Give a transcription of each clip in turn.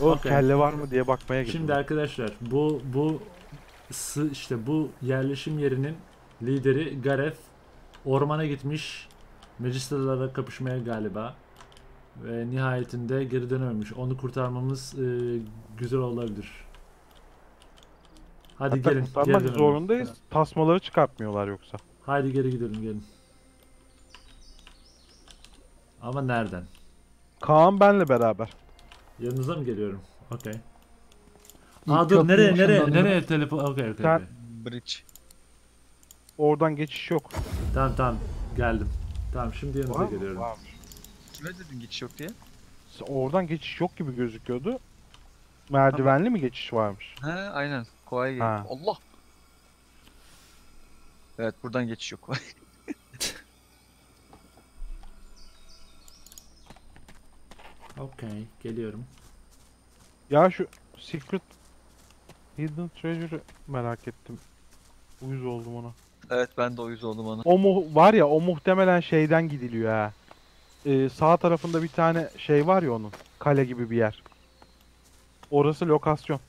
O Okey. kelle var mı diye bakmaya gittim. Şimdi arkadaşlar bu bu işte bu yerleşim yerinin lideri Gareth ormana gitmiş. Magister'larla kapışmaya galiba. Ve nihayetinde geri dönememiş. Onu kurtarmamız e, güzel olabilir. Hadi Hatta gelin. kurtarmak geri zorundayız. Tasmaları çıkartmıyorlar yoksa. Haydi geri gidelim gelin. Ama nereden? Kaan benle beraber. Yanınıza mı geliyorum? Okey. Aa dur nereye nereye nereye telefon? Okey okey. Sen- okey. Bridge. Oradan geçiş yok. Tamam tamam geldim. Tamam şimdi yanınıza Var mı? geliyorum. Varmış. Kime dedin geçiş yok diye? Oradan geçiş yok gibi gözüküyordu. Merdivenli mi geçiş varmış? He aynen. Kolay geldi. Ha. Allah. Evet buradan geçiş yok. Okey geliyorum. Ya şu Secret Hidden Treasure'ı merak ettim. Uyuz oldum ona. evet ben de o yüz oldum ona. O mu var ya o muhtemelen şeyden gidiliyor ha. Ee, sağ tarafında bir tane şey var ya onun. Kale gibi bir yer. Orası lokasyon.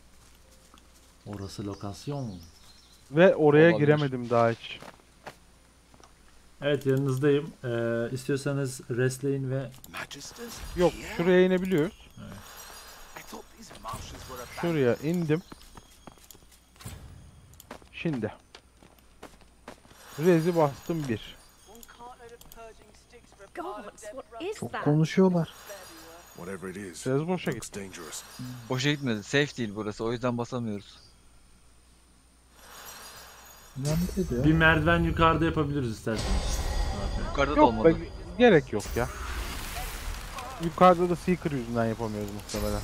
Orası lokasyon. Ve oraya Olabilir. giremedim daha hiç. Evet yanınızdayım. Ee, istiyorsanız restleyin ve? Yok şuraya inebiliyoruz. Abandoned. Şuraya indim. Şimdi. Rezi bastım bir. Çok konuşuyorlar. Rezi boşa gitti. Boşa gitmedi. Safe değil burası. O yüzden basamıyoruz. Önemli değil ya. bir merdiven yukarıda yapabiliriz isterseniz. Yukarıda da Yok olmadı. be, gerek yok ya. Yukarıda da Seeker yüzünden yapamıyoruz muhtemelen.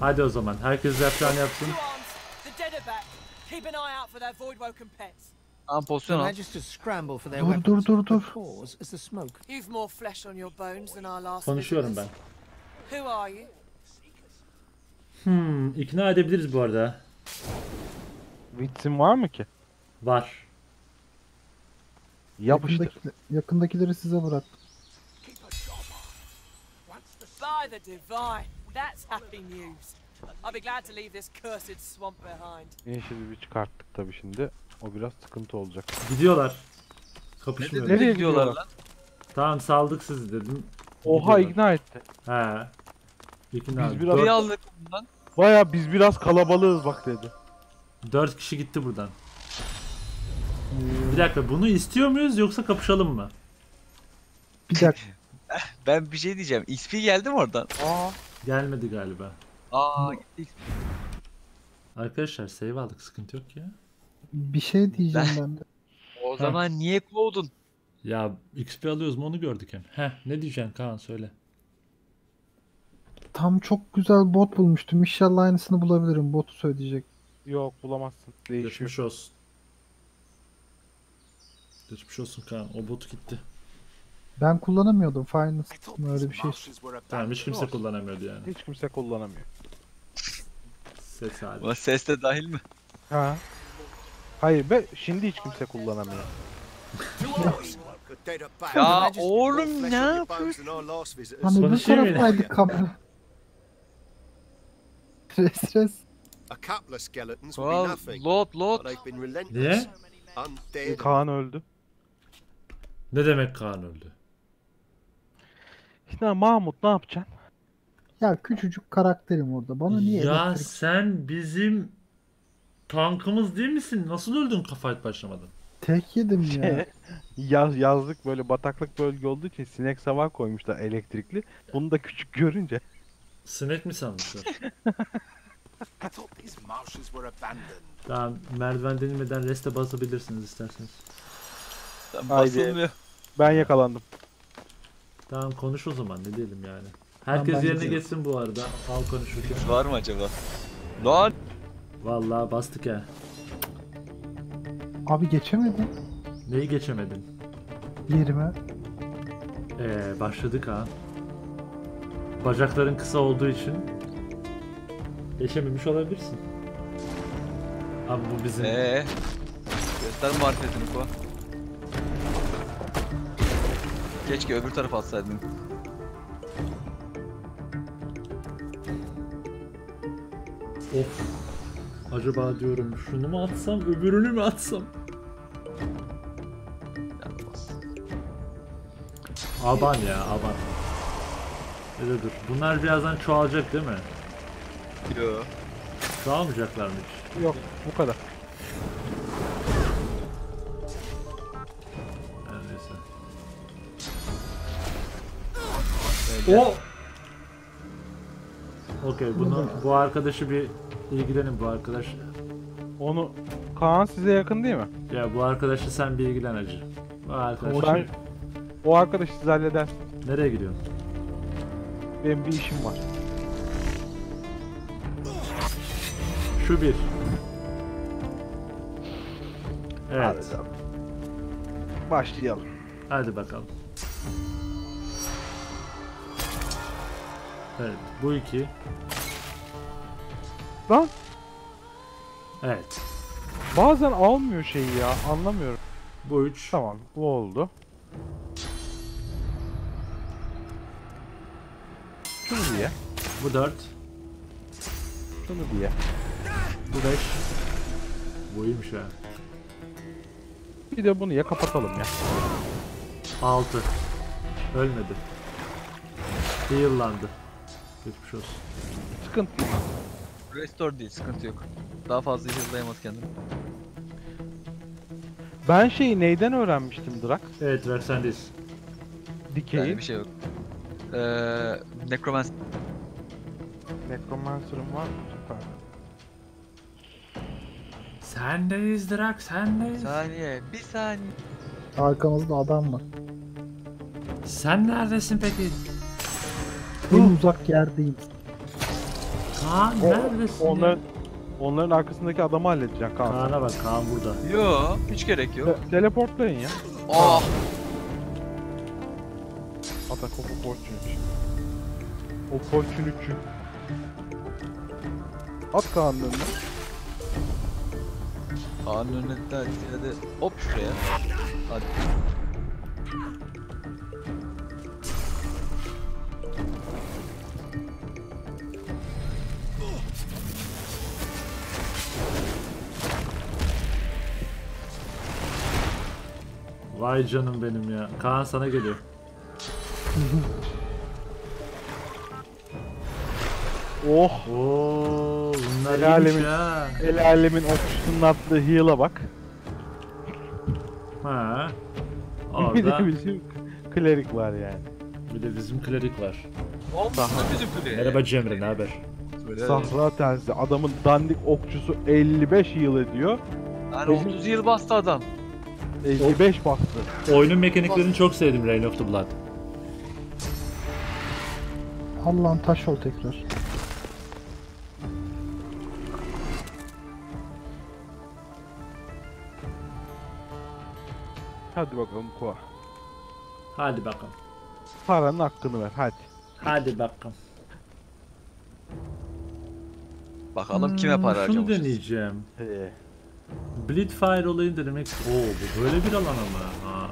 Hadi o zaman herkes yapacağını yapsın. To arms! The dead are back! Keep an eye out for their void-woken pets. Tamam The pozisyon al. Magisters scramble for their Dur, weapons. dur, dur, dur. The cause is the smoke. You've more flesh on your bones than our last Konuşuyorum ben. visitors. Who are you? Hmm, ikna edebiliriz bu arada. Witz'in var mı ki? Var. Yapıştır. Yakındaki, yakındakileri size bırak. By the divine! That's happy news. I'll be glad to leave this cursed swamp behind. Yeşili bir çıkarttık tabi şimdi. O biraz sıkıntı olacak. Gidiyorlar. Kapışmıyor. dedi? Nereye gidiyorlar gidiyorlar? lan? Tamam saldık sizi dedim. Oha Gidiyorlar. ikna etti. He. İkna. Biz Biz biraz- Bir dört, aldık bundan. Baya biz biraz kalabalığız bak dedi. Dört kişi gitti buradan. Bir dakika bunu istiyor muyuz yoksa kapışalım mı? Bir dakika. Ben bir şey diyeceğim. XP geldi mi oradan? Aa. Gelmedi galiba. Aa gitti XP. Arkadaşlar save aldık sıkıntı yok ya. Bir şey diyeceğim ben de. O zaman niye kovdun? Ya XP alıyoruz mu onu gördük hem. Heh ne diyeceksin Kaan söyle. Tam çok güzel bot bulmuştum. İnşallah aynısını bulabilirim. Botu söyleyecek. Yok bulamazsın. Değişiyor. Geçmiş olsun. Geçmiş olsun Kaan. O bot gitti. Ben kullanamıyordum. Finance. Öyle bir şey. Tamam hiç kimse kullanamıyordu yani. Hiç kimse kullanamıyor. Ses hali. Buna ses de dahil mi? Ha. Hayır be şimdi hiç kimse kullanamıyor. Ya oğlum ne yapıyorsun? Hani bu Konuşayım yine. taraftaydık kamera. Res res. A couple of skeletons would be nothing. load But load. they've been relentless. Niye? Undead. Kaan öldü. Ne demek Kaan öldü? İşte Mahmut ne yapacaksın? Ya küçücük karakterim orada. Bana niye ya elektrik? sen bizim tankımız değil misin? Nasıl öldün fight başlamadan? Tek yedim ya. Yaz, yazlık böyle bataklık bölge olduğu için sinek savar koymuşlar elektrikli. Bunu da küçük görünce. Sinek mi sanmışlar? I thought these marshes were abandoned. tamam merdiven denilmeden reste basabilirsiniz isterseniz. Haydi. Basılmıyor. Ben yakalandım. Tamam konuş o zaman ne diyelim yani. Herkes ben yerine gidiyorum. geçsin bu arada. Al konuşurken. Var mı acaba? Lan. Vallahi bastık ya. Abi geçemedim Neyi geçemedin? yerime. Ee, başladık ha. Bacakların kısa olduğu için Yaşamamış olabilirsin. Abi bu bizim. Ee, göster marifetini bu. Keşke öbür tarafa atsaydın. Of. Acaba diyorum şunu mu atsam öbürünü mü atsam? Aban ya aban. Öyle dur. Bunlar birazdan çoğalacak değil mi? Yo. Çoğalmayacaklar mı hiç? Yok bu kadar. Öyle. O. Okey bunu bu arkadaşı bir ilgilenin bu arkadaş. Onu Kaan size yakın değil mi? Ya bu arkadaşı sen bir ilgilen acı. Bu arkadaş. Ben, o arkadaş siz halleder. Nereye gidiyorsun? Benim bir işim var. Şu bir. Evet. Başlayalım. Hadi bakalım. Evet, bu iki. Lan Evet, bazen almıyor şeyi ya anlamıyorum. bu üç. Tamam bu oldu. Şunu diye. Bu dört. Şunu diye. Bu beş. Bu iyiymiş ha. Bir de bunu ya kapatalım ya. Altı. Ölmedi. Heal'landı. Geçmiş olsun. Sıkıntı yok. Restore değil sıkıntı yok. Daha fazla hızlayamaz kendini. Ben şeyi neyden öğrenmiştim Drak? Evet, ver sendeyiz. Dikeyi. Yani bir şey yok. Ee, Necromancer Necromancer'ım var mı? Süper. Sendeyiz Drak, sendeyiz. saniye, bir saniye. Arkamızda adam var. Sen neredesin peki? En uzak yerdeyim. Kaan O- neredesin? Onların, onların arkasındaki adamı halledeceksin Kaan. Kaan'a bak, Kaan burada. Yo, hiç gerek yok. Te- teleportlayın ya. Ah, Atak of opportunity. Opportunity. At Kaan'ın önüne. Ağanın önüne de hadi hop şuraya. Hadi. Vay canım benim ya. Kaan sana geliyor. Oh! Oo, bunlar El alemin- ha. El alemin okçusunun attığı heal'a bak. Ha. bir Orada de bizim klerik var yani. bir de bizim klerik var. Olmasın bizim kuleye. Merhaba Cemre, ne haber? Sahra tersi. Adamın dandik okçusu 55 heal ediyor. Yani 30 yıl bastı adam. 55 bastı. Oyunun mekaniklerini çok sevdim Rain of the Blood. Allah'ın taş ol tekrar. Hadi bakalım Koa. Hadi bakalım. Paranın hakkını ver hadi. Hadi bakalım. Bakalım kime Hmm, para Şunu harcamışız. deneyeceğim. Ee, Bleedfire olayını denemek... Oo bu böyle bir alan ama. Ha.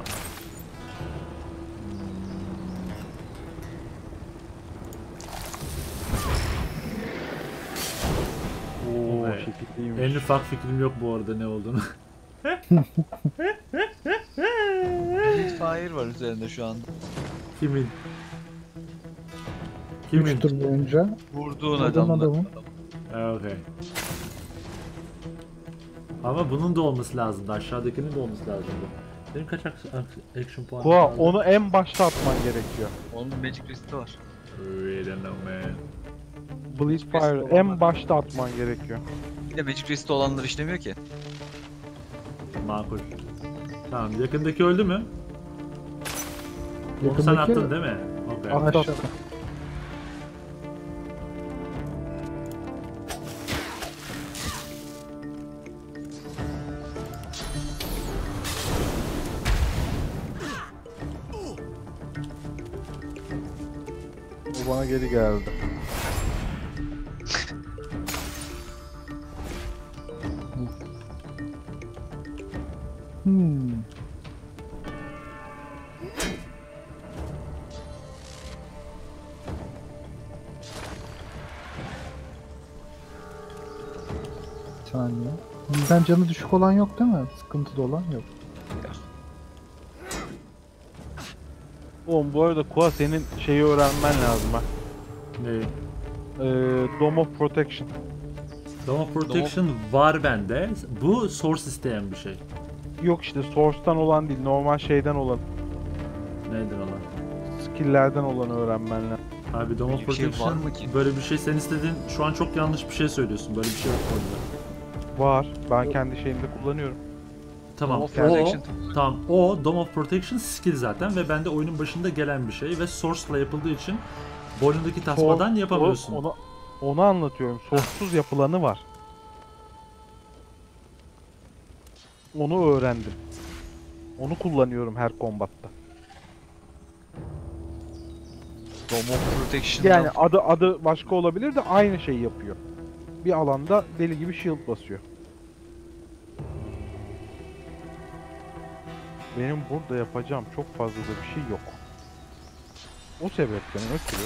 Oo Evet. şekilliymiş. En ufak fikrim yok bu arada ne olduğunu. Fire var üzerinde şu anda. Kimin? Kimin? 3 tur boyunca Vurduğun adamla. adamın. Ha, Okey. Ama bunun da olması lazımdı. Aşağıdakinin de olması lazımdı. Benim kaç ak- action puanım Koa kaldı? onu en başta atman gerekiyor. Onun magic wrist'i var. We don't know man. En başta atman gerekiyor. Bir de magic wrist'i olanlar işlemiyor ki. Makul. Tamam yakındaki öldü mü? Onu sen Yakındaki attın değil mi? Okey. aşağıda. O bana geri geldi. Saniye. Bizden canı düşük olan yok değil mi? Sıkıntılı olan yok. Oğlum bu arada Kua senin şeyi öğrenmen lazım ha. Ne? Ee, Dome of Protection. Dome of Protection var bende. Bu source isteyen bir şey. Yok işte Source'tan olan değil, normal şeyden olan, Nedir olan? skill'lerden olanı öğrenmen lazım. Abi Dome of şey Protection ki? böyle bir şey sen istedin. Şu an çok yanlış bir şey söylüyorsun. Böyle bir şey yok orada. Var. Ben kendi şeyimde kullanıyorum. Tamam. Of O, Protection. tamam. O Dome of Protection skill zaten ve bende oyunun başında gelen bir şey ve source'la yapıldığı için boynundaki tasmadan Source- yapamıyorsun. o- Onu, onu anlatıyorum. Source'suz yapılanı var. Onu öğrendim. Onu kullanıyorum her kombatta. Dome of Protection'dan Yani adı adı başka olabilir de aynı şeyi yapıyor. Bir alanda deli gibi shield basıyor. Benim burada yapacağım çok fazla da bir şey yok. O sebepten ötürü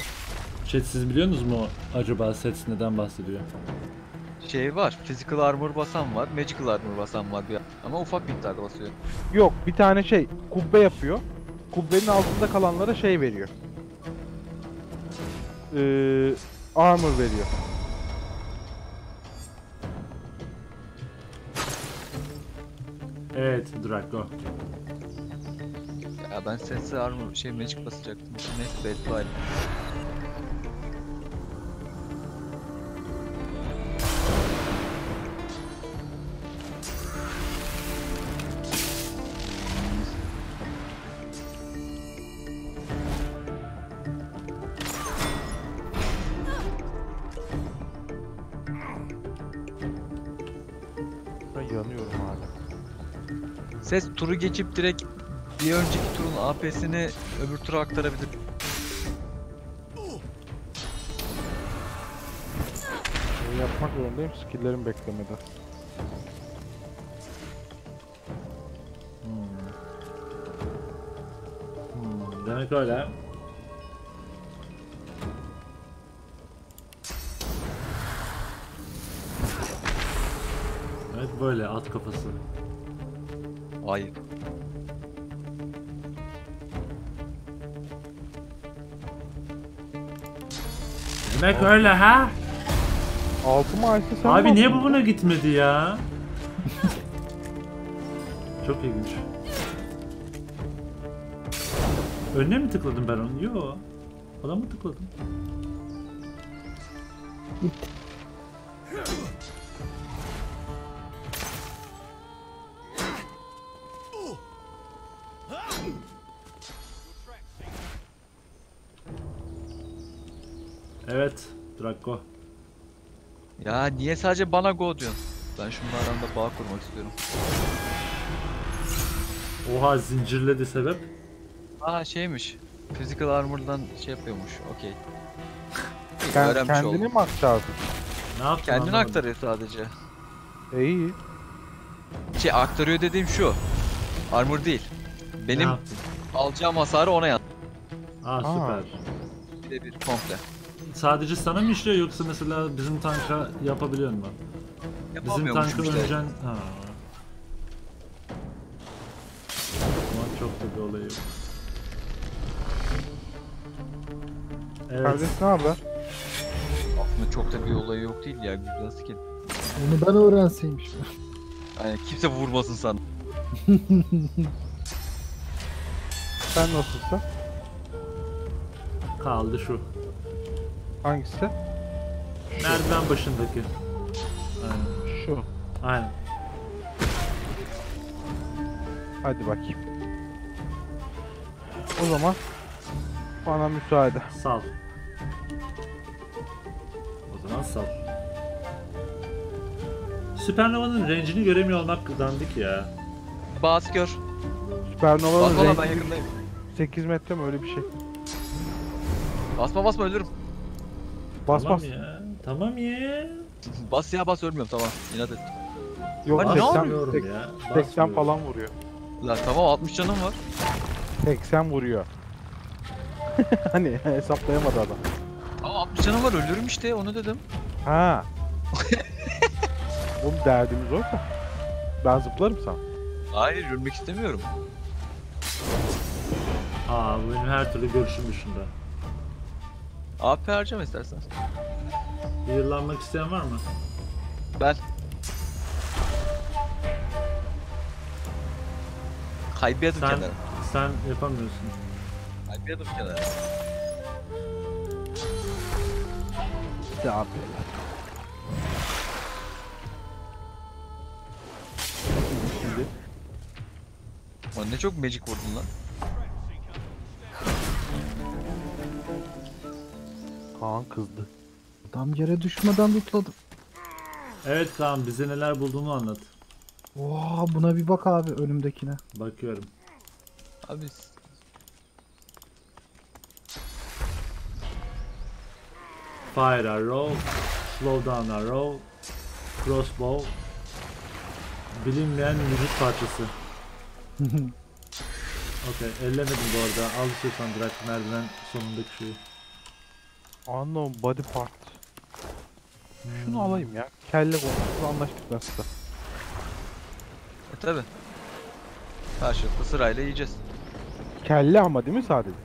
Chat siz biliyorsunuz mu acaba sets neden bahsediyor? şey var. Physical armor basan var. Magical armor basan var bir ama ufak miktarda basıyor. yok bir tane şey kubbe yapıyor. Kubbenin altında kalanlara şey veriyor. Ee, armor veriyor. Evet Draco. Ya ben setse armor şey magic basacaktım. Neyse. Ben turu geçip direkt bir önceki turun AP'sini öbür tura aktarabilir. Bunu yapmak zorundayım skill'lerim beklemede. Hmm, demek öyle. Evet böyle at kafası. Hayır. Demek öyle ha? Altı aysa sen Abi mi niye bu buna gitmedi ya? Çok ilginç. Önüne mi tıkladım ben onu? Yo. Ona mı tıkladım? Evet, Draco. Ya niye sadece bana go diyorsun? Ben şunun aranda bağ kurmak istiyorum. Oha zincirledi sebep. Aa şeymiş. Physical armor'dan şey yapıyormuş. Okey. İyi, Kend- öğrenmiş kendini oldum. mi aktardın? Ne yaptın Kendini anlamadım. aktarıyor sadece. E iyi. Şey aktarıyor dediğim şu. Armor değil. Ne Benim yaptın? alacağım hasarı ona yat. Aa süper. Bir komple. Sadece sana mı işliyor yoksa mesela bizim tanka yapabiliyor mu? Bizim tankı işte. öncen... Ha. Ama çok da bir olay yok. Evet. Kardeş ne haber? Aslında çok da bir olayı yok değil ya. Güzel skill. Onu ben öğrenseymiş. Yani kimse vurmasın sana. Sen nasılsın? Kaldı şu. Hangisi? Merdiven başındaki. Aynen. Şu. Aynen. Hadi bakayım. O zaman bana müsaade. Sal. O zaman sal. Süpernova'nın range'ini göremiyor olmak dandik ya. Bas gör. Süpernova'nın ben rengi yakındayım. 8 metre mi öyle bir şey? Basma basma ölürüm. Bas tamam bas. ya. Tamam ya. Bas ya bas ölmüyorum tamam. İnat et. Yok Lan ne 80, Basmıyorum 80, ya. 80 Basmıyorum. falan vuruyor. Lan tamam 60 canım var. 80 vuruyor. hani hesaplayamadı adam. Ama 60 canım var ölürüm işte onu dedim. Ha. Oğlum derdimiz oysa. Ben zıplarım sana. Hayır yürümek istemiyorum. Aa bu benim her türlü görüşüm dışında. AP harcama istersen. Yıllanmak isteyen var mı? Ben. Kaybıyordum Sen, kenara. sen yapamıyorsun. Kaybıyordum kenara. İşte. Şimdi Lan ne çok magic vurdun lan. Kaan kızdı. Adam yere düşmeden lootladım. Evet Kaan bize neler bulduğunu anlat. Oha buna bir bak abi önümdekine. Bakıyorum. Abi Fire arrow, slow down arrow, crossbow, bilinmeyen vücut parçası. Okey, ellemedim bu arada. Al istiyorsan direkt merdiven sonundaki şeyi. Unknown body part. Şunu alayım ya. Kelle konusunda anlaştık nasılsa. e tabi. Karşılıklı sırayla yiyeceğiz. Kelle ama değil mi sadece?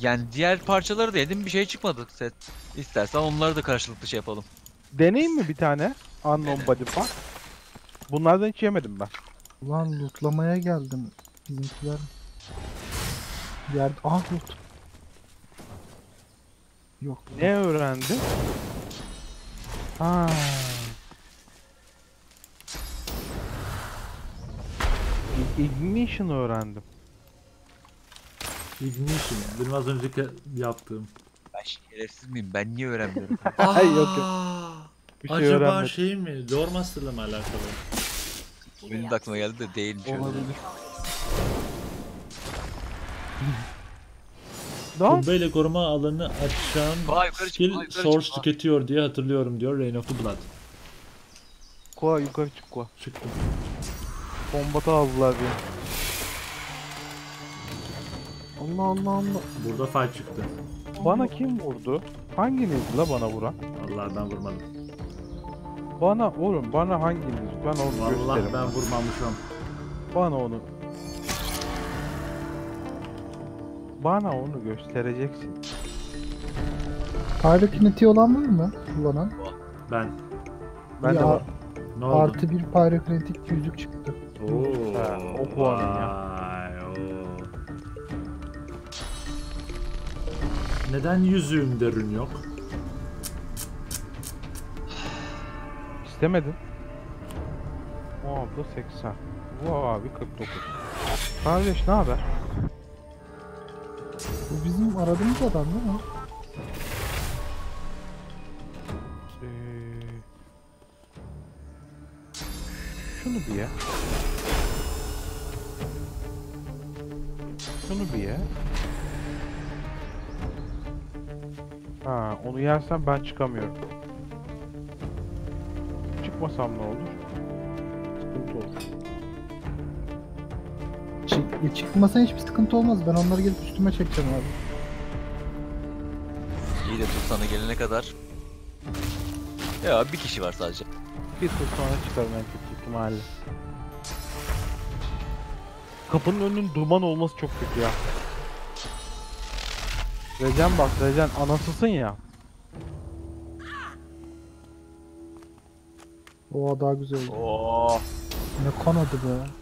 Yani diğer parçaları da yedim bir şey çıkmadı set. İstersen onları da karşılıklı şey yapalım. Deneyeyim mi bir tane? Unknown Dene. body part. Bunlardan hiç yemedim ben. Ulan lootlamaya geldim. Bizimkiler. Yer... Ah loot. Yok. Ne öğrendi? Ha. Ignition öğrendim. Ignition. Benim az önceki yaptığım. Ben şerefsiz miyim? Ben niye öğrenmiyorum? Ay, yok, yok. Bir şey Acaba öğrenmedim. şey mi? Lore Master'la mı alakalı? Benim de aklıma geldi de öyle. Olabilir. Lan Kubbeyle koruma alanı açan Vay, yukarı çık, skill source çık. tüketiyor diye hatırlıyorum diyor Rain of the Blood. koa yukarı çık koa. Çıktım. Kombata aldılar beni. Allah Allah Allah. Burada fight çıktı. Bana kim vurdu? Hanginiz la bana vuran? Vallahi ben vurmadım. Bana oğlum bana hanginiz? Ben onu Vallahi gösteririm. ben vurmamışım. Bana onu. Bana onu göstereceksin. Pyrokineti olan var mı? Kullanan. Ben. Ben de var. Ne oldu? Artı bir pyrokinetik yüzük çıktı. Oo, Ha, o puanın ya. vay, oo. Neden yüzüğümde rün yok? İstemedim. O abla 80. Bu abi 49. Kardeş ne haber? Bu bizim aradığımız adam değil mi? Ee, şunu bir ye. Şunu bir ye. Ha, onu yersen ben çıkamıyorum. Çıkmasam ne olur? Sıkıntı olur. Çık, çıkmasa hiçbir sıkıntı olmaz. Ben onları gelip üstüme çekeceğim abi. İyi de tut sana gelene kadar. Ya bir kişi var sadece. Bir tur sonra çıkarım en kötü ihtimalle. Kapının önünün duman olması çok kötü ya. Recan bak Recan anasısın ya. Oha daha güzel oldu. Oo. Ne kanadı be.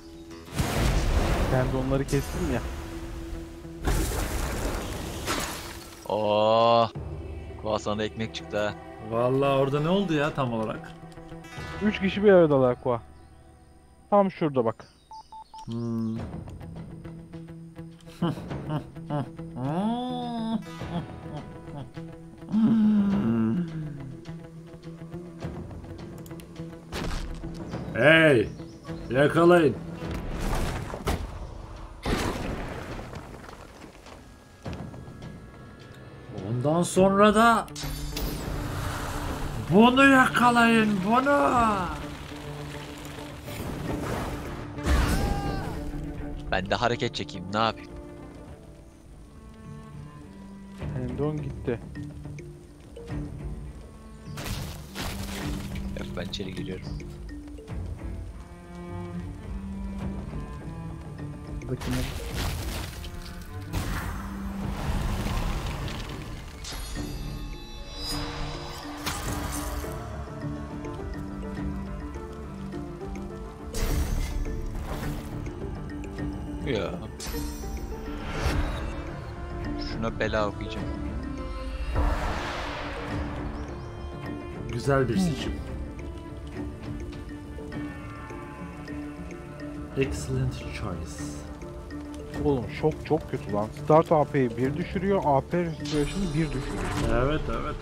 Ben de onları kestim ya. Oo. Valla sana da ekmek çıktı ha. Vallahi orada ne oldu ya tam olarak? 3 kişi bir aradalar Koa. Tam şurada bak. Hmm. hey! Yakalayın. Ondan sonra da bunu yakalayın bunu. Ben de hareket çekeyim ne yapayım? Hendon gitti. ben içeri giriyorum. Buradakine. Bela okuyacağım. Güzel bir seçim. Excellent choice. Oğlum şok çok kötü lan. Start AP'yi 1 düşürüyor, AP Restoration'ı 1 düşürüyor. Evet evet.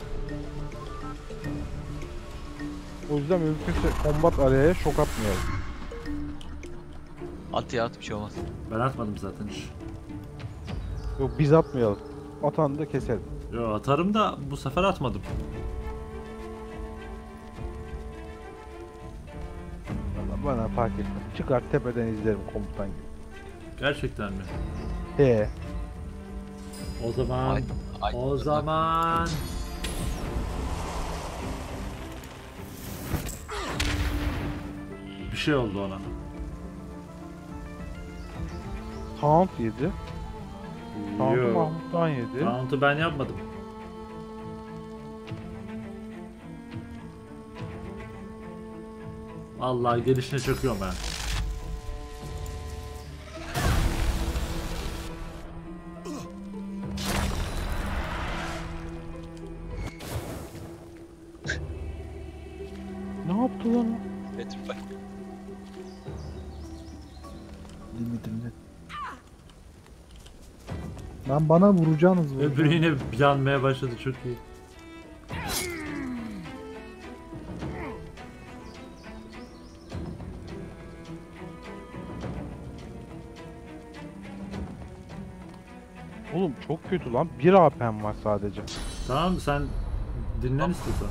O yüzden mümkünse combat araya şok atmayalım. At ya at bir şey olmaz. Ben atmadım zaten hiç. Yok biz atmayalım. Atan da keselim. Yo atarım da bu sefer atmadım. Vallahi bana fark etmez. Çıkar tepeden izlerim komutan gibi. Gerçekten mi? He. O zaman Ay, ay, o zaman bir şey oldu ona. Taunt yedi. Taunt'u Yo. Mahmut'tan yedi. Round'u ben yapmadım. Vallahi gelişine çöküyorum ben. Lan bana vuracağınız Öbürü vuracağınız. yine yanmaya başladı çok iyi. Oğlum çok kötü lan. Bir AP'm var sadece. Tamam sen dinlen istiyorsan.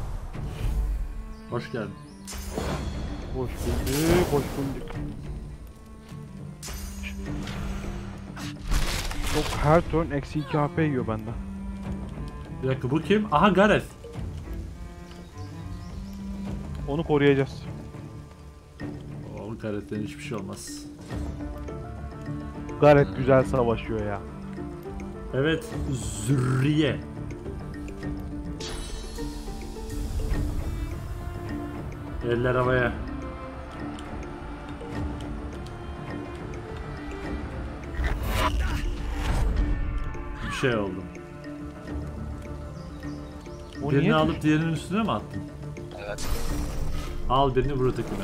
Hoş geldin. Hoş bulduk, hoş bulduk. Çok her turn eksi 2 AP yiyor benden. Bir dakika bu kim? Aha Gareth. Onu koruyacağız. O Gareth'ten hiçbir şey olmaz. Gareth güzel savaşıyor ya. Evet Zürriye. Eller havaya. Şey oldu. O birini niye alıp düştü? diğerinin üstüne mi attın? Evet. Al birini vur ötekine.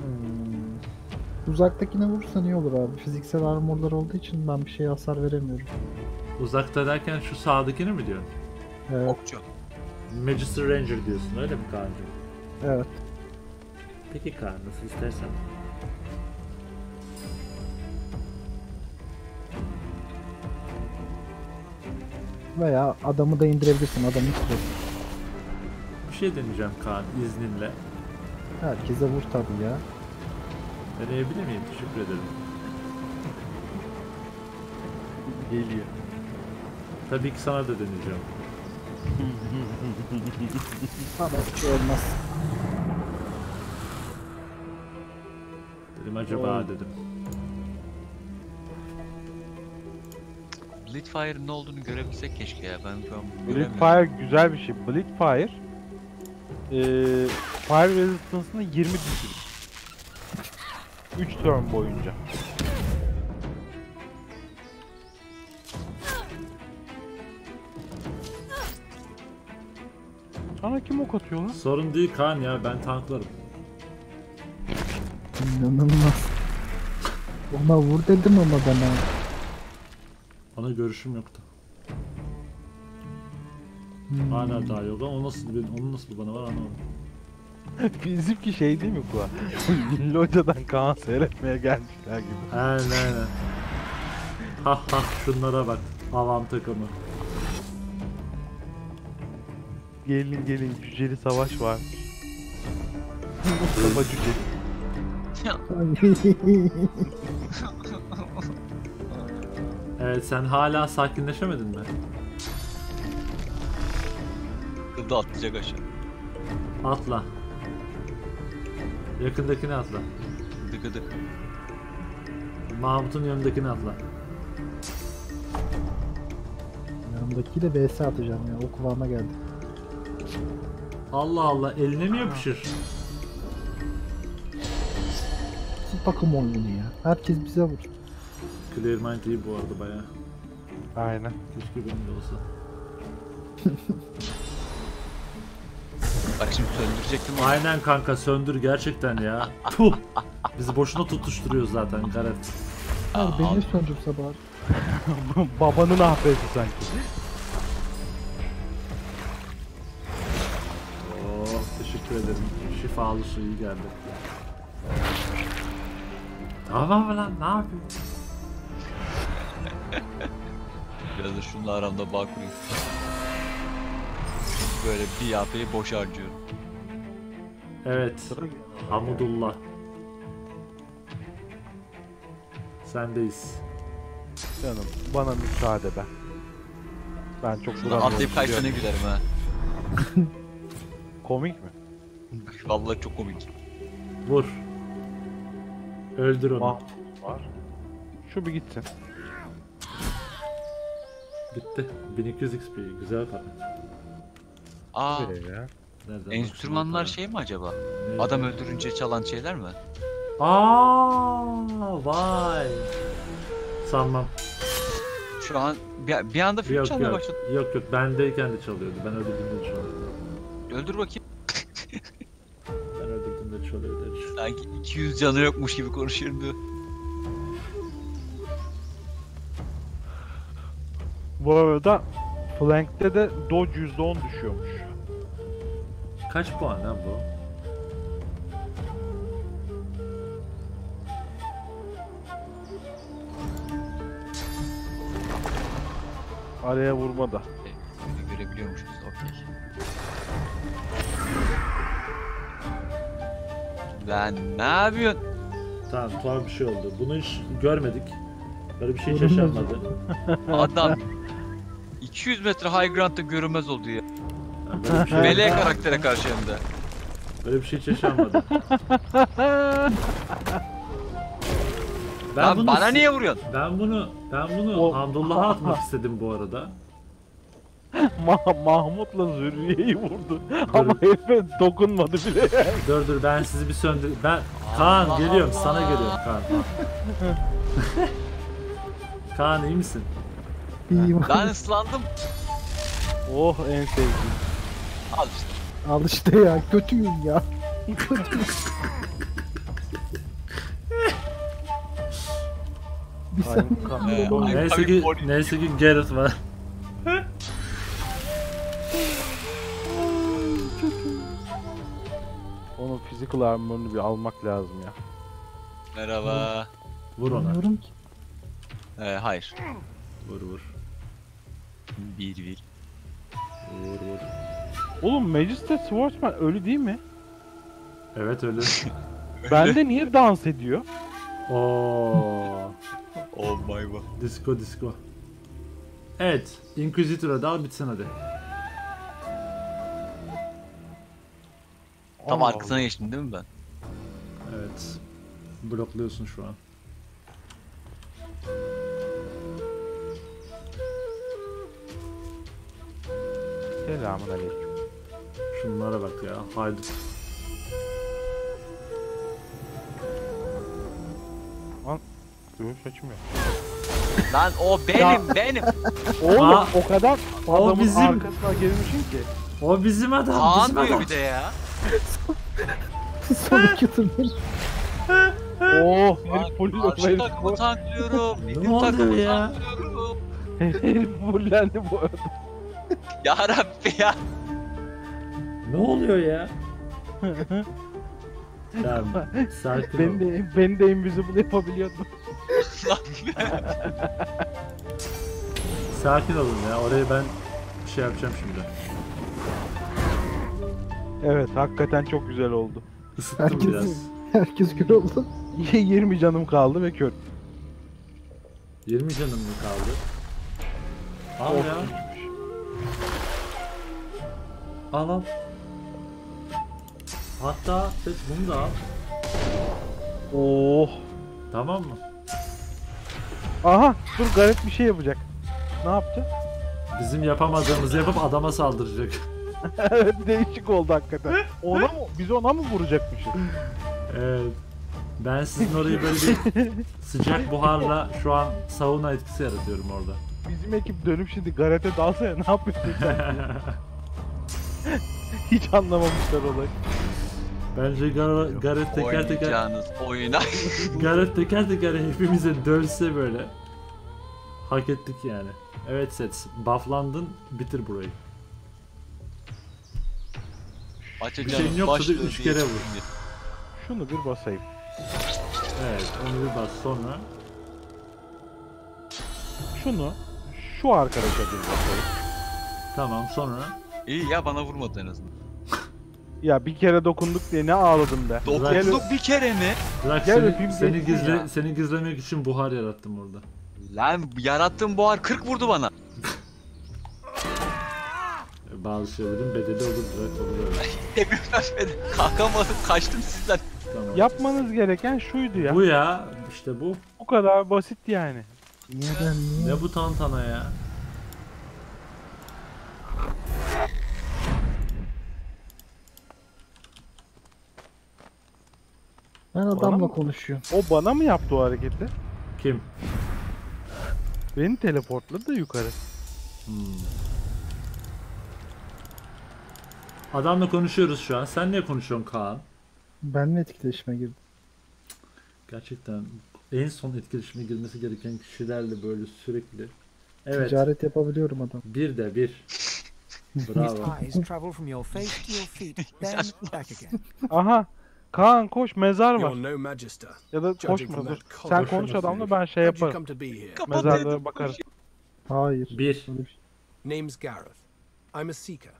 Hmm. Uzaktakine vurursan iyi olur abi. Fiziksel armorlar olduğu için ben bir şeye hasar veremiyorum. Uzakta derken şu sağdakini mi diyorsun? Evet, Okçu. Magister Ranger diyorsun öyle mi Kaan'cığım? evet. Peki Kaan nasıl istersen. Veya adamı da indirebilirsin. Adamı indirebilirsin. Bir şey deneyeceğim Kaan izninle. Herkese vur tabii ya. Deneyebilir miyim? Teşekkür ederim. Geliyor. Tabii ki sana da deneyeceğim. Ama bir şey olmaz. Dedim acaba dedim. Bleedfire'ın ne olduğunu görebilsek keşke ya. Ben şu an göremiyorum. Bleedfire güzel bir şey. Bleedfire eee Fire Resistance'ını 20 düşürür. 3 turn boyunca. Sana kim ok atıyor lan? Sorun değil Kaan ya ben tanklarım. İnanılmaz. Ona vur dedim ama ben abi. Bana görüşüm yoktu. Hmm. Hala daha yok ama o nasıl bir, onun nasıl bir bana var anlamadım. Bizimki şey değil mi Kula? Loca'dan Kaan seyretmeye gelmişler gibi. Aynen aynen. Ha ha şunlara bak. Avam takımı. Gelin gelin cüceli savaş var. Mustafa cüceli. Evet sen hala sakinleşemedin mi? Kıldı atlayacak aşağı. Atla. Yakındakini atla. Gıdı gıdı. Mahmut'un yanındakini atla. Yanımdakiyle vs atacağım ya. O kıvama geldi. Allah Allah eline mi yapışır? Nasıl takım oyunu ya? Herkes bize vur. Clear Mind iyi bu arada baya. Aynen. Keşke benim de olsa. Bak şimdi söndürecektim ama. Aynen kanka söndür gerçekten ya. Puh. Bizi boşuna tutuşturuyor zaten Gareth. Abi beni söndürse bari. Babanın ahbeti sanki. Şifalı su iyi geldi. Tamam mı lan ne yapıyorsun? Biraz da şununla aramda bağ kurayım. Böyle bir yapıyı boş harcıyorum. Evet. Hamudullah. Sendeyiz. Canım bana müsaade be. Ben çok duramıyorum. atlayıp biliyorum. gülerim ha. Komik mi? Vallahi çok komik. Vur. Öldür onu. Mahmut var. Şu bir gitsin. Bitti. 1200 XP. Güzel para. Aa, ya? Nereden enstrümanlar şey mi acaba? Ne? Adam öldürünce çalan şeyler mi? Aa, vay. Sanmam. Şu an bir, bir anda Yok çalmaya başladı. Yok yok bendeyken de çalıyordu. Ben öldürdüğümde de çalıyordu. Öldür bakayım. Öldürdüğümde çalıyordu. Sanki 200 canı yokmuş gibi konuşuyorum diyor. Bu arada Flank'te de dodge %10 düşüyormuş. Kaç puan lan bu? Araya vurma da. Görebiliyormuşuz. Okey. Lan ne yapıyorsun? Tamam tuhaf bir şey oldu. Bunu hiç görmedik. Böyle bir şey hiç yaşanmadı. Adam 200 metre high ground'da görünmez oldu ya. Yani böyle bir şey, Meleğe karaktere karşı hem de. böyle bir şey hiç yaşanmadı. Ben Lan bunu, bana niye vuruyorsun? Ben bunu, ben bunu O- Hamdullah'a atmak istedim bu arada. Ma- Mahmut'la Zürriye'yi vurdu. Ama herife dokunmadı bile. Dur dur ben sizi bir söndür... Ben... Kaan geliyorum sana geliyorum Kaan. Kaan iyi misin? İyiyim. Lan ıslandım. oh en sevdiğim. Al işte. Al işte ya. Kötüyüm ya. bir kan- Ee, Neyse ki, neyse ki Gareth var. Physical armor'unu bir almak lazım ya. Merhaba. Vur ona. bilmiyorum ki. Ee, hayır. Vur vur. Bir bir. Vur vur. Oğlum Magister Swordsman ölü değil mi? Evet öyle. Bende niye dans ediyor? Oo. Oh my god. Disco disco. Evet. Inquisitor'a dal bitsin hadi. Tam Allah arkasına geçtim değil mi ben? Evet. Blokluyorsun şu an. Selamun aleyküm. Şunlara bak ya. Haydi. Görüş açmıyor. Lan o benim benim. Oğlum Aa, o kadar o adamın bizim- arkasına gelmişim ki. O bizim adam. Kaan bizim diyor adam. bir de ya. Son iki turdur. Oh herif full Karşı herif, takımı tanklıyorum. Oluyor takımı ya? tanklıyorum. herif fullendi bu arada. Ya Rabbi ya. Ne oluyor ya? Tamam. Sakin Ben ol. de, ben de invisible yapabiliyordum. Sakin olun ya. Oraya ben bir şey yapacağım şimdi. Evet hakikaten çok güzel oldu. Isıttım Herkes, biraz. herkes kör oldu. 20 canım kaldı ve kör. 20 canım mı kaldı? Al Of. ya. Al al. Hatta seç bunu da al. Oh. Tamam mı? Aha dur garip bir şey yapacak. Ne yapacak? Bizim yapamadığımızı yapıp adama saldıracak. Değişik oldu hakikaten. Ona mı? Biz ona mı vuracakmışız? Evet. Ben sizin orayı böyle bir sıcak buharla şu an sauna etkisi yaratıyorum orada. Bizim ekip dönüp şimdi Garet'e dalsa ya ne yapıyorsun sen? Hiç anlamamışlar olayı. Bence Gar Gareth teker teker Oynayacağınız oyuna. Gareth teker teker hepimize dönse böyle. Hak ettik yani. Evet Sets. Bufflandın. Bitir burayı. Açacağınız Bir şeyin yoksa da başlığı üç diye kere vur. Şunu bir basayım. Evet. Onu bir bas sonra. Şunu şu arkadaşa bir basayım. Tamam sonra. İyi ya bana vurmadı en azından. Ya bir kere dokunduk diye ne ağladım be. Dokunduk bir kere mi? Bırak Gel seni, öpeyim seni, gizle, ya. seni gizlemek için buhar yarattım orada. Lan yarattığım buhar 40 vurdu bana. Bazı şeylerin bedeli olur. Bırak olur öyle. Hepimden beni kalkamadım kaçtım sizden. Tamam. Yapmanız gereken şuydu ya. Bu ya. işte bu. Bu kadar basit yani. Niye ben niye? Ne bu tantana ya? Ben adamla konuşuyorum. O bana mı yaptı o hareketi? Kim? Beni teleportladı yukarı. Hmm. Adamla konuşuyoruz şu an. Sen ne konuşuyorsun Kaan? Benle etkileşime girdi. Gerçekten en son etkileşime girmesi gereken kişilerle böyle sürekli. Evet. Ticaret yapabiliyorum adam. Bir de bir. Bravo. Aha. Kaan koş mezar var. Ya da koşma dur. Sen konuş adamla ben şey yaparım. Mezarlara bakarım. Hayır. Bir şey. Name's Gareth. I'm a seeker.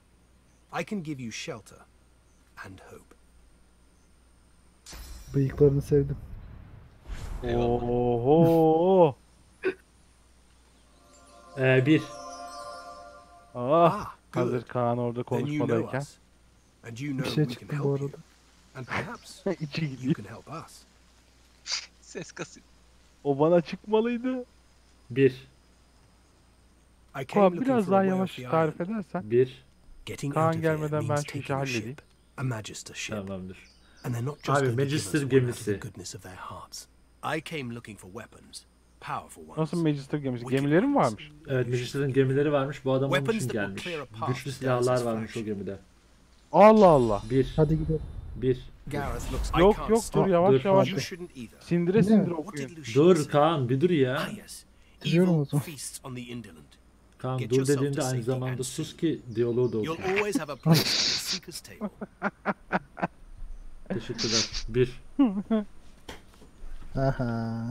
I can give you shelter and hope. Bıyıklarını sevdim. Oho. Ee, bir. Ah. Ah, Hazır. Kaan orada konuşmadayken. us. And you Bir şey çıktı bu arada. And perhaps you can help us. Ses kasıyor. O bana çıkmalıydı. Bir. Kaan biraz daha yavaş tarif edersen. Bir. Getting Kaan out of here gelmeden ben means şu işi taking a halledeyim. ship, a magister ship. Tamamdır. And they're not just Abi, going to give Magister us one out of the gemisi. goodness of their hearts. I came looking for weapons, powerful ones. Nasıl Magister gemisi? Gemileri mi varmış? Evet Magister'ın gemileri varmış. Bu adam onun Weapons için gelmiş. clear a path Güçlü silahlar varmış o gemide. Allah Allah. Bir. Hadi gidelim. Bir. Gareth looks. Yok can't yok stop. dur yavaş Dur, yavaş. You shouldn't either. Sindire sindire What okuyun. did Lucian Dur say? Kaan bir dur ya. Ah yes. Biliyorum o Evil zaman. feasts on the indolent. Get dur to aynı zamanda and sus ki diyaloğu da oku. Teşekkürler. Bir. Aha.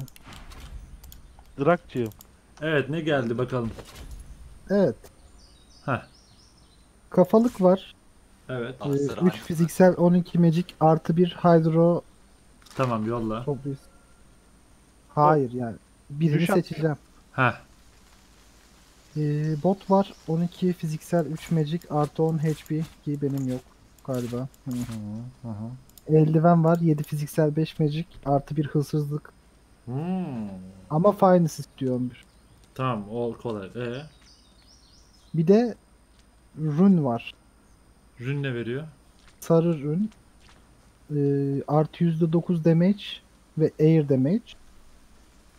Drakçığım. Evet ne geldi bakalım. Evet. Heh. Kafalık var. Evet. Ah, Ee, sıra 3 fiziksel 12 magic artı 1 hydro Tamam yolla. Hayır yani. Birini seçeceğim. Heh. Ee, bot var. 12 fiziksel 3 magic artı 10 HP ki benim yok galiba. Hı hı. Eldiven var. 7 fiziksel 5 magic artı 1 hırsızlık. Hmm. Ama finance istiyor 11. Tamam o kolay. Ee, Bir de rune var. rün ne veriyor? Sarı rune. Ee, artı %9 damage ve air damage.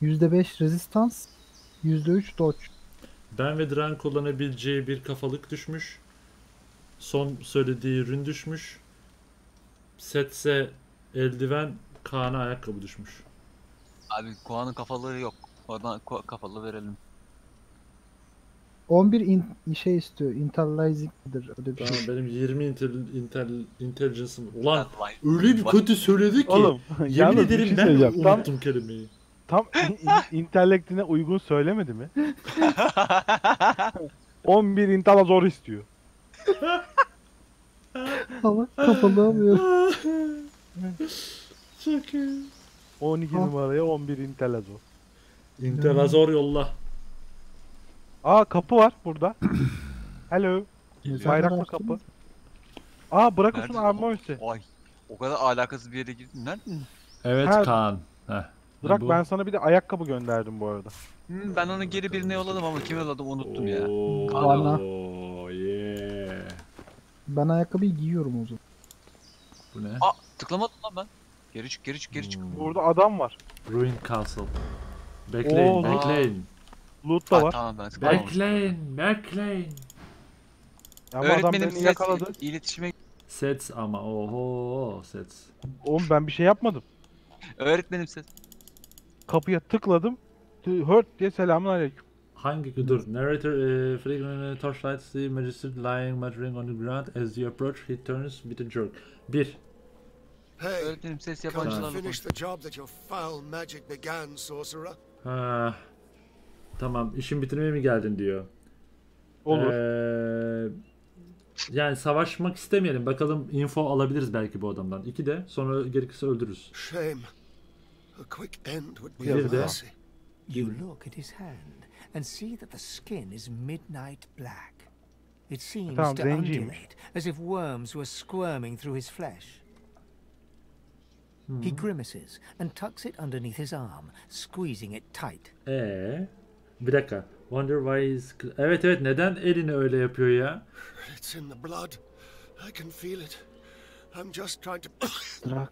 %5 resistance. %3 dodge. Ben ve Dran kullanabileceği bir kafalık düşmüş. Son söylediği ürün düşmüş. Setse eldiven, Kaan'a ayakkabı düşmüş. Abi Kuan'ın kafalığı yok. Oradan kafalı verelim. 11 in, şey istiyor. Internalizing'dir öyle bir Tamam şey. benim 20 intel, intel, intelligence'ım. Ulan öyle bir kötü söyledi ki. Oğlum Yemin ederim şey ben unuttum kelimeyi. Tam in- in- intelektine uygun söylemedi mi? 11 intala zor istiyor. Ama kafalı alıyor. Çok iyi. 12 Ha. numaraya 11 intala zor. İnterazor yolla. Aa kapı var burada. Hello. Neden Bayraklı kapı. Aa Brakus'un Nerede? armorisi. Vay. O kadar alakasız bir yere girdin. Nereden? Evet Ha. Kaan. Heh. Bırak Bu- ben sana bir de ayakkabı gönderdim bu arada. Hmm, ben onu geri birine yolladım ama kime yolladım unuttum ya. Kaan'a. Oo, yeah. Ben ayakkabıyı giyiyorum o zaman. Bu ne? Aa tıklamadım lan ben. Geri çık geri çık geri çık. Hmm. Burada adam var. Ruin Castle. Bekleyin, Oo, bekleyin. Loot da var. tamam ben. Bekleyin, bekleyin. Ama adam Öğretmenim beni size yakaladı. iletişime Sets ama oho sets. Oğlum ben bir şey yapmadım. öğretmenim size. Kapıya tıkladım. Hurt diye selamun aleyküm. Hangi dur? Narrator uh, flickering torchlights the magistrate lying muttering on the ground as you approach he turns with a jerk. 1. Hey, Öğretmenim ses can't you yabancılarla finish konuş. the job that your foul magic began, sorcerer? Ha. Tamam, işin bitirmeye mi geldin diyor. Olur. Ee, yani savaşmak istemeyelim. Bakalım info alabiliriz belki bu adamdan. İki de sonra gerekirse öldürürüz. Shame. A quick end would be Bir a mercy. You look at his hand and see that the skin is midnight black. It seems Tamam, to zenciymiş. undulate as if worms were squirming through his flesh. He grimaces and tucks it underneath his arm, squeezing it tight. Ee, bir dakika. Wonder why is... Evet evet neden elini öyle yapıyor ya? It's in the blood. I can feel it. I'm just trying to Drak.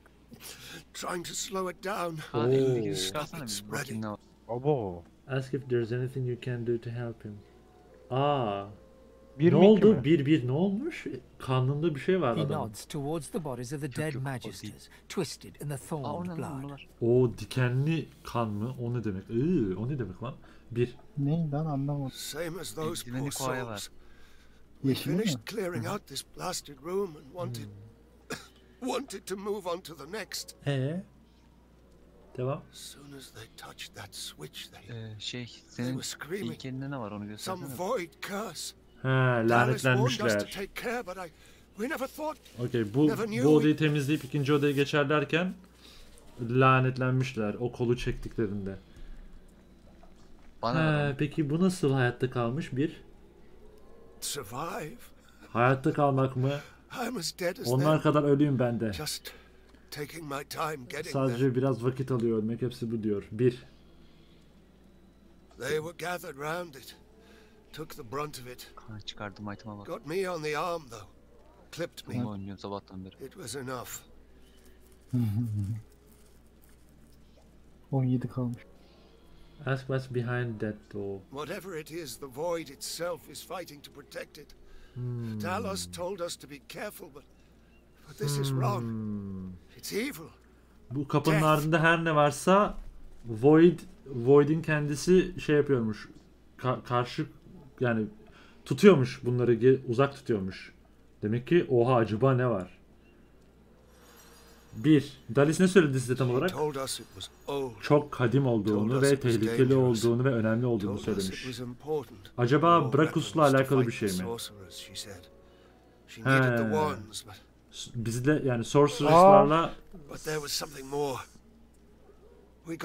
Trying to slow it down. Bir bakayım ne var. Abo. Ask if there's anything you can do to help him. Aa, Bir ne oldu? mi? Bir bir ne olmuş? Karnında bir şey var He adamın. nods towards the bodies of the dead magisters, twisted in the thorned blood. O dikenli kan mı? O ne demek? Iı, o ne demek lan? Bir. Ne lan anlamadım. Same as those poor souls. We finished clearing out this blasted room and wanted wanted to move on to the next. Ee? Devam. As soon as they touched that switch, they Ee, şey senin were screaming. ilk elinde ne var onu Some göstersene. void curse. To lanetlenmişler. Okey, bu, bu odayı temizleyip ikinci odaya geçerlerken lanetlenmişler o kolu çektiklerinde. Bana onu. peki bu nasıl hayatta kalmış? Bir. survive. Hayatta kalmak mı? I'm as dead as Onlar kadar ölüyüm ben de. Just taking my time getting there. Sadece biraz vakit alıyor ölmek hepsi bu diyor. Bir. They were gathered round it. Took the brunt of it. Çıkardım item'a bak. Got me on the arm though. Clipped me. Bunu oynuyorum sabahtan beri. It was enough. 17 kalmış. Ask what's behind that door. Whatever it is, the void itself is fighting to protect it. Hmm. Talos told us to be careful, but but this is wrong. Hmm. It's evil. Bu kapının Death. ardında her ne varsa Void Void'in kendisi şey yapıyormuş. Ka- karşı yani tutuyormuş bunları uzak tutuyormuş. Demek ki oha acaba ne var? Bir. Dalis ne söyledi size tam olarak? Çok kadim olduğunu ve tehlikeli olduğunu ve önemli olduğunu söylemiş. Acaba Brakus'la alakalı bir şey mi? He. Bizde yani Sorceress'larla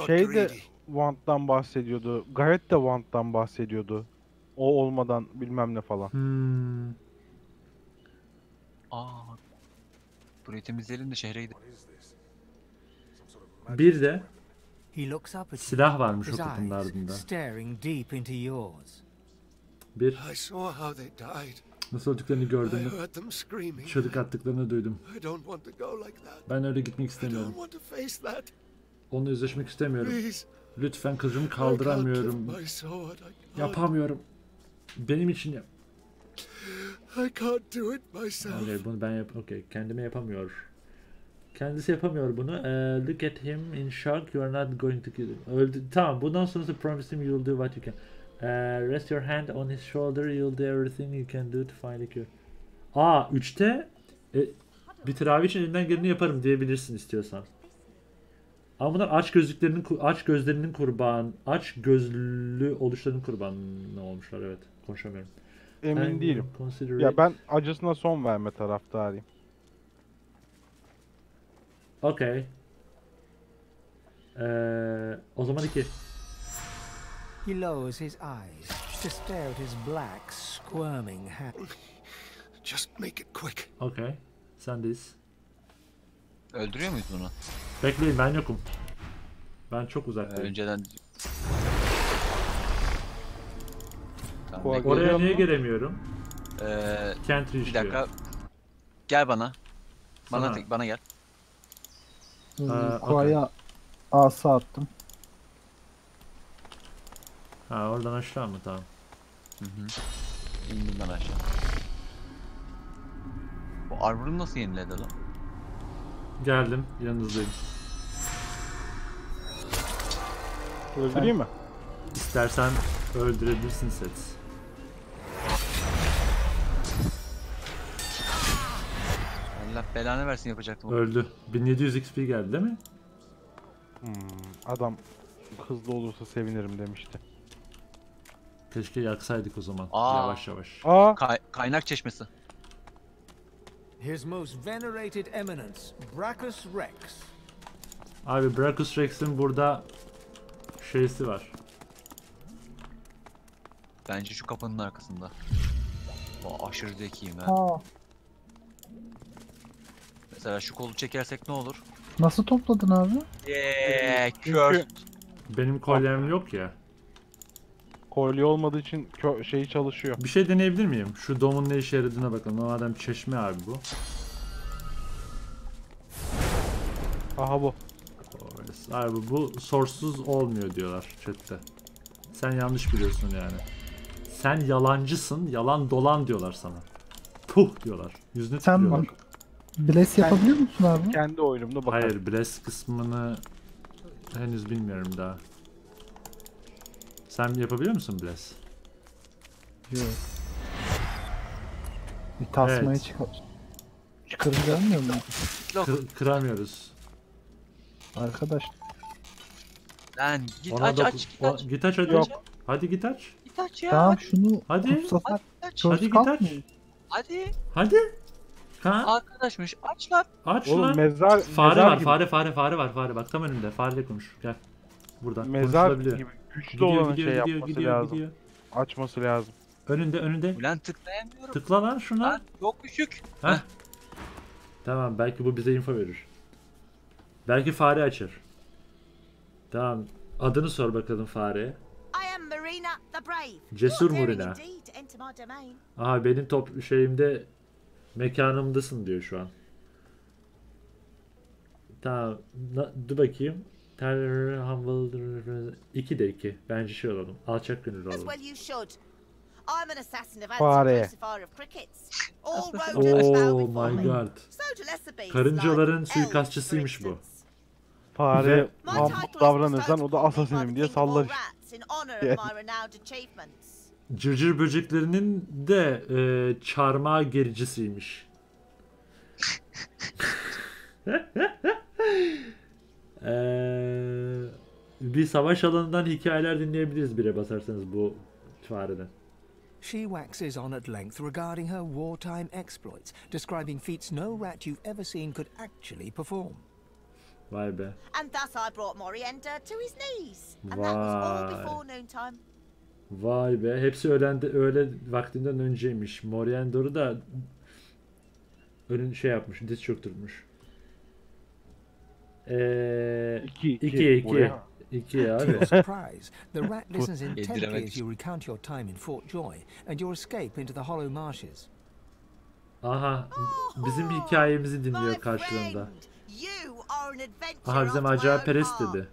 Şey de. Wand'dan bahsediyordu. Gareth de Wand'dan bahsediyordu. O olmadan bilmem ne falan. hmm, Aa. Burayı temizleyelim de şehre gidelim. Bir de He looks up at you, silah varmış o eyes ardında. staring deep into yours. Bir. I saw how they died. Nasıl öldüklerini I gördüm. heard them screaming. Çığlık attıklarını duydum. I don't want to go like that. Ben öyle gitmek I istemiyorum. don't want to face that. Onunla yüzleşmek istemiyorum. Please. Lütfen kızımı I can't kaldıramıyorum. lift my sword. I can't. Yapamıyorum. Benim için yap. I can't do it myself. Okey bunu ben yap. Okey kendime yapamıyor. Kendisi yapamıyor bunu. Ee, look at him in shock. You are not going to kill him. Öldü. Tamam bundan sonrası promise him you'll do what you can. Ee, rest your hand on his shoulder. You'll do everything you can do to find a cure. Aa 3'te e, bir tedavi için elinden geleni yaparım diyebilirsin istiyorsan. Ama bunlar aç gözlüklerinin aç gözlerinin kurban, aç gözlü oluşlarının kurbanı olmuşlar evet. Konuşamıyorum. Emin And değilim. Ya ben acısına son verme taraftarıyım. Okey. Ee, o zaman iki. He lowers his eyes to stare at his black, squirming hand. Just make it quick. Okey. Sendeyiz. Öldürüyor muyuz bunu? Bekleyin ben yokum. Ben çok Ee, uzaktayım. önceden... Tamam. Oraya niye mu? gelemiyorum? Ee, reach bir dakika. Gel bana. Bana Sana. tek- bana gel. Ee, Aa, Kuaya asa attım. Ha oradan aşağı mı? Tamam. Hı hı. İndim ben aşağı. Bu armor'u nasıl yeniledi lan? Geldim. Yanınızdayım. Öldüreyim mi? İstersen öldürebilirsin Sets. Belanı versin yapacaktım. onu. Öldü. 1700 XP geldi değil mi? Hmm, adam hızlı olursa sevinirim demişti. Keşke yaksaydık o zaman. Aa. Yavaş yavaş. Aa Kay- kaynak çeşmesi. His most venerated eminence, Brachus Rex. Abi Brachus Rex'in burada şeysi var. Bence şu kapının arkasında. O aşırı zekiyim ha. Mesela şu kolu çekersek ne olur? nasıl topladın abi? Yeee kör. Benim kolyem yok ya. kolye olmadığı için kö- şeyi çalışıyor. Bir şey deneyebilir miyim? Şu domun ne işe yaradığına bakalım. Madem çeşme abi bu. Aha bu. Abi bu sorsuz olmuyor diyorlar chatte. Sen yanlış biliyorsun yani. Sen yalancısın, yalan dolan diyorlar sana. Puh diyorlar. Yüzüne Sen bak. Bless yapabiliyor musun abi? Kendi oyunumda bakarım. Hayır, Bless kısmını henüz bilmiyorum daha. Sen yapabiliyor musun Bless? Yok. Bir tasmayı Evet. çıkar. Çıkarınca olmuyor mu? Kır- kıramıyoruz. Arkadaş. Lan git Ona aç da- aç git o- aç. git aç hadi. Yok. Hadi git aç. Git aç ya. Tamam hadi, şunu Hadi. Hadi Hadi git aç. Hadi. Hadi. Kaan Arkadaşmış aç lan. aç Oğlum lan. mezar Fare mezar var, gibi. fare fare fare var, fare. Bak tam önünde. Fareyle konuş. Gel. Buradan. Mezar gibi güçlü Gidiyor, gidiyor, şey gidiyor, yapması gidiyor, lazım. gidiyor. Açması lazım. Önünde, önünde. Ulan tıklayamıyorum. Tıkla lan şuna. Lan çok düşük. Heh. Tamam, belki bu bize info verir. Belki fare açar. Tamam. Adını sor bakalım fareye. I am Marina the Brave. Cesur domain. Aha benim top şeyimde mekanımdasın diyor şu an. Tamam. Na- dur bakayım. Terror, humble, 2 de 2. Bence şey olalım. Alçak gönüllü olalım. I'm an assassin of Fare. anti-crucifier of crickets. All That's rodents bow Oh before my me. god. So do lesser beasts Karıncaların like suikastçısıymış bu. Fare mahmut davranırsan o da asasinim diye sallar. Cırcır böceklerinin de e, çarmıha gericisiymiş. Eee, bir savaş alanından hikayeler dinleyebiliriz bire basarsanız bu fareden. She waxes on at length regarding her wartime exploits, describing feats no rat you've ever seen could actually perform. Vay be. And thus I brought Morienda to his knees. And that was all before noontime. Vay be. Hepsi öğlen öğle vaktinden önceymiş. Moriendor'u da önün şey yapmış, diz çöktürmüş. Eee 2 2 2 2 buraya. 2 To abi. surprise, the rat listens intently Yediremedik. as you recount your time in Fort Joy and your escape into the Hollow Marshes. Aha bizim hikayemizi dinliyor karşılığında. Aha macera own perest dedi.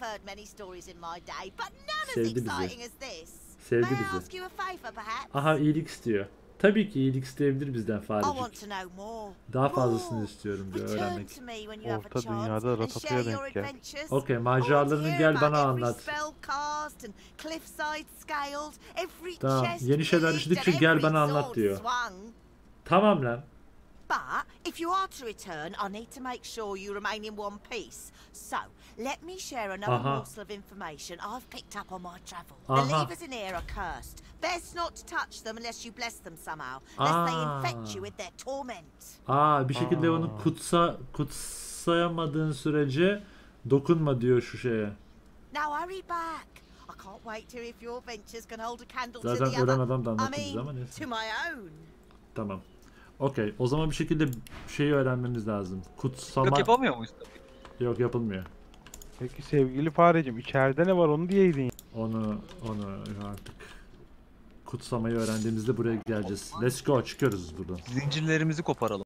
I have heard many stories in my day, but none Sevdi as bizi. exciting as this. Sevdi May I bizi. ask you a favor, perhaps? Aha iyilik istiyor. Tabii ki iyilik isteyebilir bizden I want farecik. to know more. Daha fazlasını istiyorum diyor Return öğrenmek. to me when you have a Orta chance dünyada and share your denk gel. adventures. Okey maceralarını gel bana anlat. Tamam, yeni şeyler düşündükçe gel bana anlat diyor. Tamam lan. But if you are to return, I need to make sure you remain in one piece. So, let me share another Aha. morsel of information I've picked up on my travel. Aha. The levers in here are cursed. Best not to touch them unless you bless them somehow, lest they infect you with their torment. Aa bir şekilde Aa. onu kutsa kutsayamadığın sürece dokunma diyor şu şeye. Now hurry back. I can't wait to if your ventures can hold a candle to Zaten the ölen other. adam da I mean, ama neyse. to my own. Tamam. Okey. O zaman bir şekilde şeyi öğrenmemiz lazım. Kutsama... Yok yapamıyor muyuz? Yok yapılmıyor. Peki sevgili farecim içeride ne var onu diyeydin. Onu onu artık kutsamayı öğrendiğimizde buraya geleceğiz. Let's go çıkıyoruz buradan. Zincirlerimizi koparalım.